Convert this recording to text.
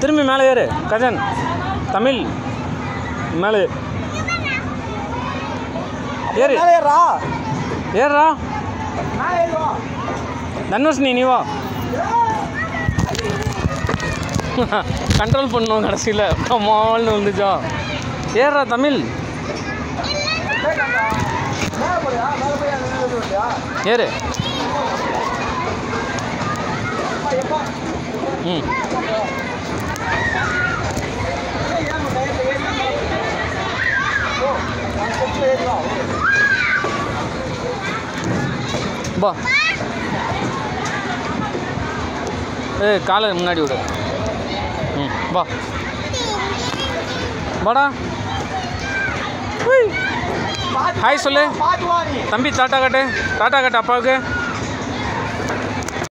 தம்பி மேலே ஏறு. கஜன் தமிழ் மேலே ஏறு. ஏறு. ஏறா. தனுஷ்னி நீ வா. கண்ட்ரோல் பண்ணோம் கடைசியில். மால்னு வந்துச்சா ஏறுறா தமிழ். ஏறு. ம். பா. ஏய் காலை முன்னாடி விடு. ம் வா வாடா. ஹாய் சொல்லு. தம்பி டாட்டா கட்டு டாட்டா கட்டு அப்பாவுக்கு.